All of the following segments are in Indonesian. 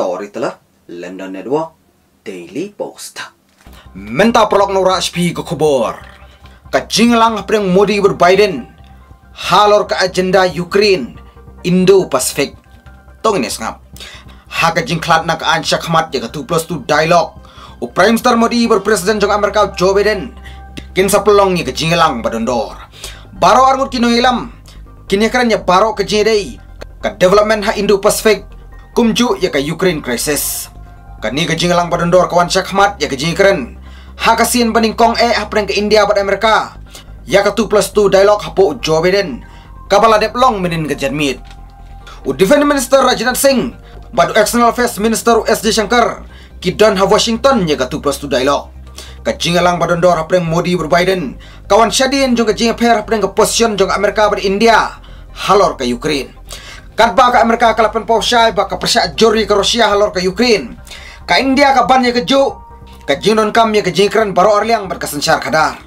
story telah London Network Daily Post. Menta prolog no rashpi ke kubur. Ka jinglang preng Modi ber Biden. Halor ka agenda Ukraine, Indo-Pacific. Tong ini ngap. Haka jingklat nak an syakmat ya ka 2 plus 2 dialog. U Prime Minister Modi ber Presiden jong Amerika Joe Biden. Kin sa pelong ni ka jinglang badondor. Baro arngut kino ilam. Kini keranya baro ke. Ka development ha Indo-Pacific. Kumju ya ka Ukraine crisis. Kani ka jinglang badondor kawan syakmat ya ka jingkeren. Hakasin paningkong e apreng ke India bat Amerika. Ya ka 2 plus 2 dialog hapo Joe Biden. Kabala deplong menin ke Janmit. U Defense Minister Rajnath Singh. Badu External Affairs Minister S.J. Shankar. Kidan ha Washington ya ka 2 plus 2 dialog. Ka jingalang badondor apreng Modi ber Biden. Kawan Shadin jong ka jingaper apreng ke position jong Amerika ber India. Halor ke Ukraine. Kadba ka Amerika kalapan pausyay ba ka persya jori ke Rusia halor ke Ukraine. Ka India ka ban ya ke Jo ka jingnon kam ya ka jingkran baro arliang berkasensyar kadar.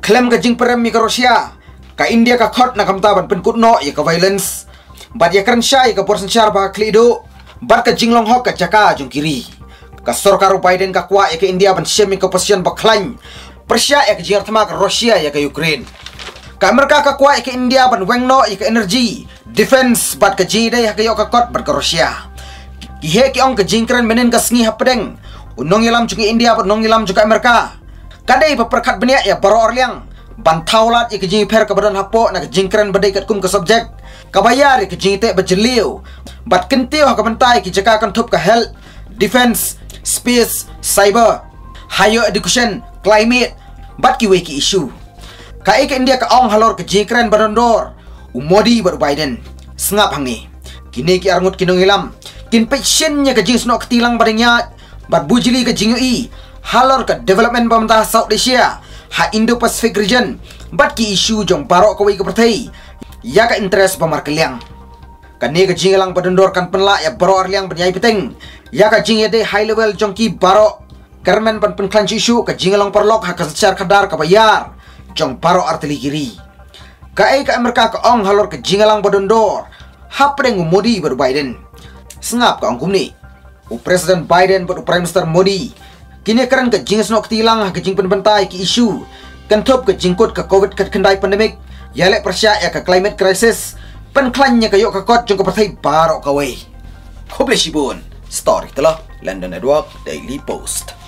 Klaim ka jing perem ya ka Rusia. Ka India ka khot na kamtaban penkutno ya ka violence. Bat ya kran syai ka porsensyar ba klido. Bat ka jinglong hok ka caka jong kiri. Ka sorkaru Biden ka kwa ya ka India ban syemi ka posisyon baklan. Persya ya ka jingar tama ka Rusia ya ka Ukraine. Ka Amerika ka ya ka India ban wengno ya ka energy. Defense bat ka jide ya ka yo ka kot bat ka Rusia. Kihe ki ong ka jingkran menen ka sngi hapedeng. Unong ilam juga India bat nong ilam juga Amerika. Kadai peperkat benia ya baro orliang. Bantaulat ya kejing per ke badan hapo na kejingkran badai kat kum ke subjek. Kabayar ya kejing te bajeliu. Bat kentiu ha kabentai ki jaka kan tup ke health, defense, space, cyber, higher education, climate. Bat ki weki issue. Ka ke India ka ong halor kejingkran badondor. Umodi baru Biden. Sengap hangi. Kini ki arngut kinong ilam. Kin passion nya kejing snok ketilang badanya. Bat bujili kejing i. Halor ke development pemerintah South Asia ha Indo-Pacific region bat ki isu jong barok kawai ke pertai ya ka interest pamar keliang kani ka jingalang padondor kan penla ya baro arliang benyai peteng ya ka jing de high level jong ki baro kermen pan pen klanci isu ka jingalang perlok ha ka kadar ka bayar jong baro artili kiri. Ai ka Amerika ka ong halor ka jingalang padondor ha preng Modi ber Biden. Sengap ka ong kumni u Presiden Biden ber Prime Minister Modi. Kini keran ke jing senok tilang ke jing penbentai ke isu. Kentup ke jingkut ke COVID ke kendai pandemik. Yalek persyak ya ke climate crisis. Penklannya ke yuk ke kot jong ke pertai barok boleh sibun Story telah. London Network Daily Post